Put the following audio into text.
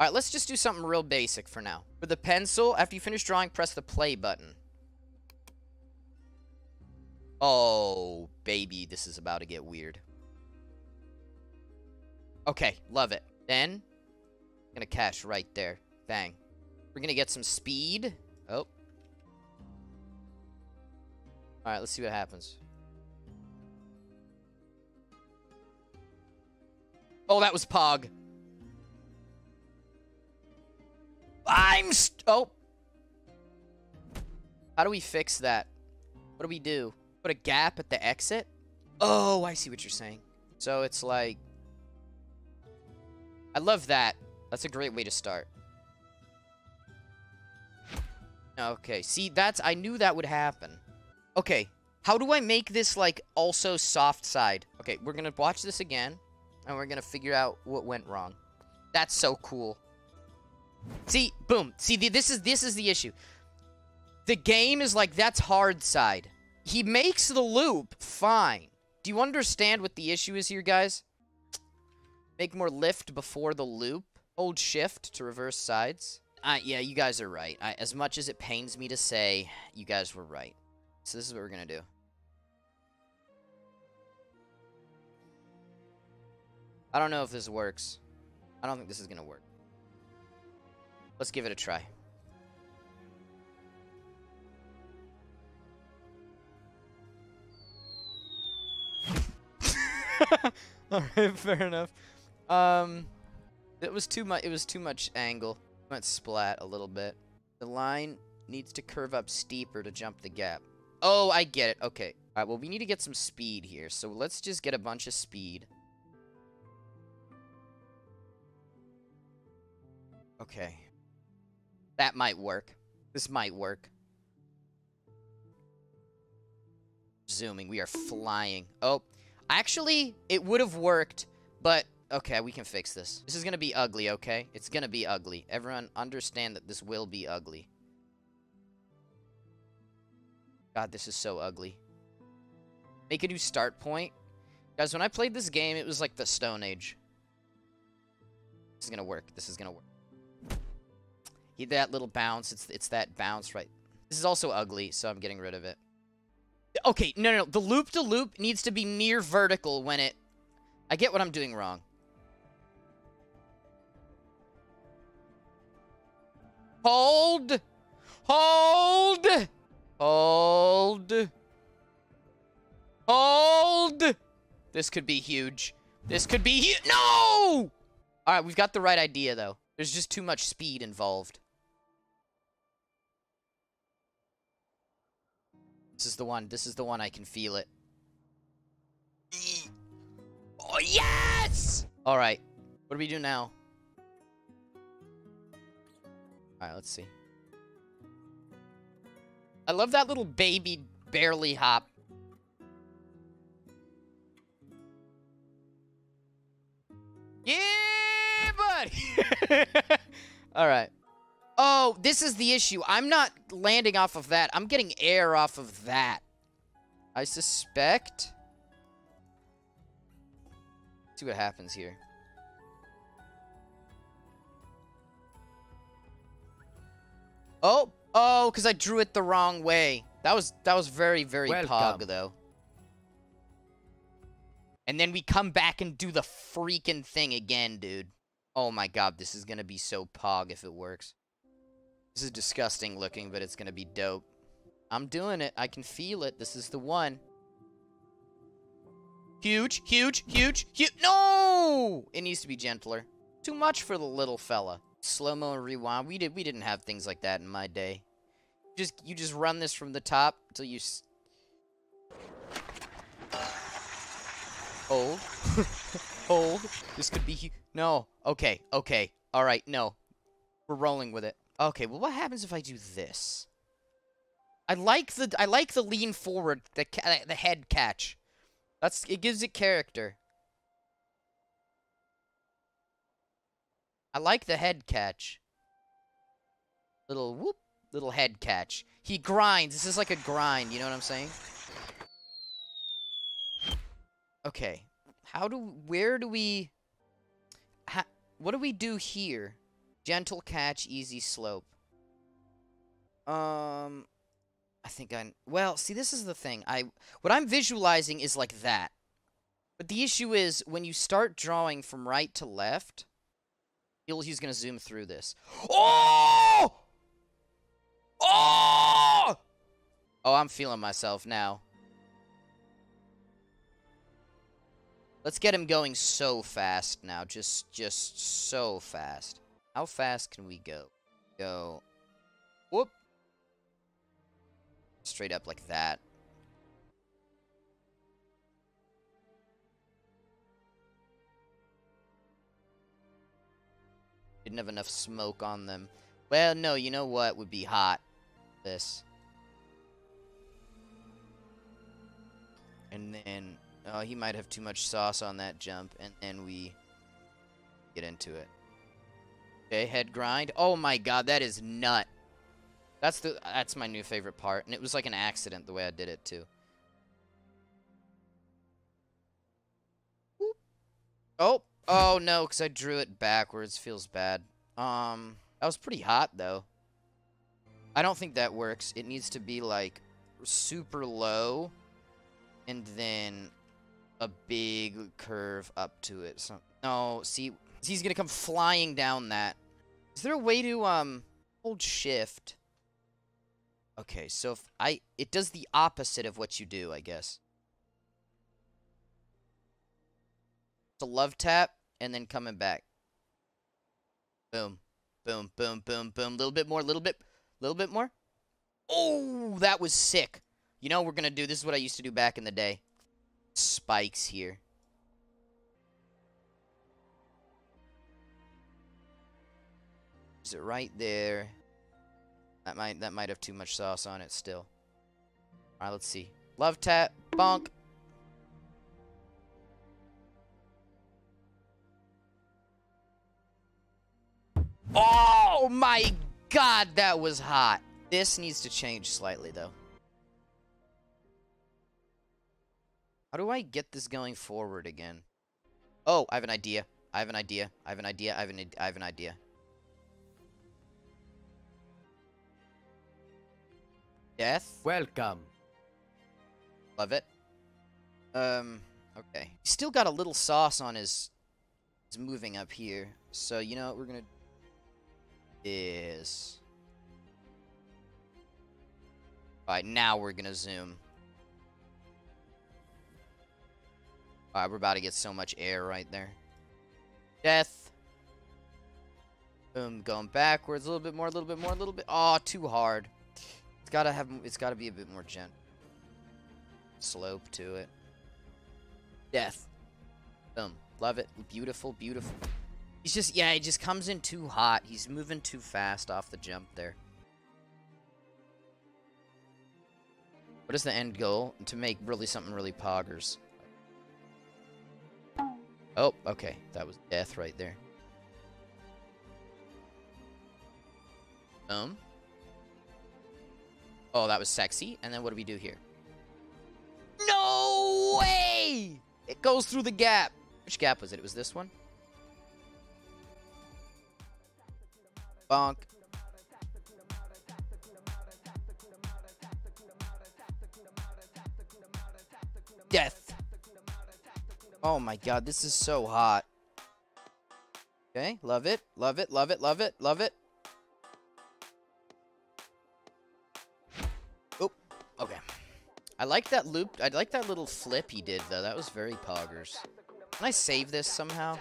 Alright, let's just do something real basic for now. For the pencil, after you finish drawing, press the play button. Oh, baby, this is about to get weird. Okay, love it. Then, gonna catch right there. Bang. We're gonna get some speed. Oh. Alright, let's see what happens. Oh, that was Pog. I'm oh. How do we fix that? What do we do? Put a gap at the exit? Oh, I see what you're saying. So it's like... I love that. That's a great way to start. Okay, see, that's... I knew that would happen. Okay, how do I make this, like, also soft side? Okay, we're gonna watch this again, and we're gonna figure out what went wrong. That's so cool. See, boom. See, the, this is this is the issue. The game is like, that's hard side. He makes the loop fine. Do you understand what the issue is here, guys? Make more lift before the loop. Hold shift to reverse sides. Uh, yeah, you guys are right. I, as much as it pains me to say, you guys were right. So this is what we're going to do. I don't know if this works. I don't think this is going to work. Let's give it a try. Alright, fair enough. Um, it was too much. It was too much angle. Went splat a little bit. The line needs to curve up steeper to jump the gap. Oh, I get it. Okay. All right. Well, we need to get some speed here. So let's just get a bunch of speed. Okay. That might work. This might work. Zooming. We are flying. Oh, actually, it would have worked, but okay, we can fix this. This is to be ugly, okay? It's to be ugly. Everyone understand that this will be ugly. God, this is so ugly. Make a new start point. Guys, when I played this game, it was like the Stone Age. This is to work. This is going to work that little bounce. It's it's that bounce right. This is also ugly, so I'm getting rid of it. Okay, no, no, no. The loop-to-loop -loop needs to be near vertical when it... I get what I'm doing wrong. Hold! Hold! Hold! Hold! This could be huge. This could be huge. No! Alright, we've got the right idea, though. There's just too much speed involved. This is the one. This is the one. I can feel it. Oh, yes! All right. What do we do now? All right, let's see. I love that little baby barely hop. Yeah, buddy! All right. Oh, this is the issue. I'm not landing off of that. I'm getting air off of that. I suspect... Let's see what happens here. Oh, oh, because I drew it the wrong way. That was that was very, very Welcome. pog, though. And then we come back and do the freaking thing again, dude. Oh my god, this is gonna be so pog if it works. This is disgusting looking, but it's gonna be dope. I'm doing it. I can feel it. This is the one. Huge, huge, huge, huge. No! It needs to be gentler. Too much for the little fella. Slow-mo and rewind. We did. We didn't have things like that in my day. Just you just run this from the top until you. Hold. Hold. This could be. No. Okay. Okay. All right. No. We're rolling with it. Okay, well, what happens if I do this? I like the I like the lean forward, the uh, the head catch. That's it gives it character. I like the head catch. Little whoop, little head catch. He grinds. This is like a grind. You know what I'm saying? Okay. How do where do we? ha, what do we do here? Gentle catch, easy slope. Um, I think I. Well, see, this is the thing. I what I'm visualizing is like that. But the issue is when you start drawing from right to left, he'll, he's gonna zoom through this. Oh! Oh! Oh, I'm feeling myself now. Let's get him going so fast now. Just, just so fast. How fast can we go? Go. Whoop. Straight up like that. Didn't have enough smoke on them. Well, no, you know what would be hot? This. And then, oh, he might have too much sauce on that jump, and then we get into it. Okay, head grind. Oh my god, that is nut. That's the that's my new favorite part, and it was like an accident the way I did it too. Oh, oh no, because I drew it backwards. Feels bad. Um, that was pretty hot though. I don't think that works. It needs to be like super low, and then a big curve up to it. So no, see, he's gonna come flying down that. Is there a way to um hold shift? Okay, so if I it does the opposite of what you do, I guess. So love tap and then coming back. Boom. Boom, boom, boom, boom. A little bit more, a little bit, a little bit more. Oh, that was sick. You know we're going to do, this is what I used to do back in the day. Spikes here. It right there? That might that might have too much sauce on it still. Alright, let's see. Love tap, bonk. Oh my god, that was hot. This needs to change slightly though. How do I get this going forward again? Oh, I have an idea. I have an idea. I have an idea. I have an I have an idea. Death. Welcome. Love it. Um, okay. Still got a little sauce on his, his moving up here. So, you know what we're gonna is... Alright, now we're gonna zoom. Alright, we're about to get so much air right there. Death. Boom, going backwards. A little bit more, a little bit more, a little bit... Oh, too hard. It's gotta have... It's gotta be a bit more gent. Slope to it. Death. Boom. Love it. Beautiful, beautiful. He's just... Yeah, he just comes in too hot. He's moving too fast off the jump there. What is the end goal? To make really something really poggers. Oh, okay. That was death right there. Um. Oh, that was sexy. And then what do we do here? No way! It goes through the gap. Which gap was it? It was this one? Bonk. Death. Oh my god, this is so hot. Okay, love it, love it, love it, love it, love it. Okay. I like that loop. I like that little flip he did, though. That was very poggers. Can I save this somehow?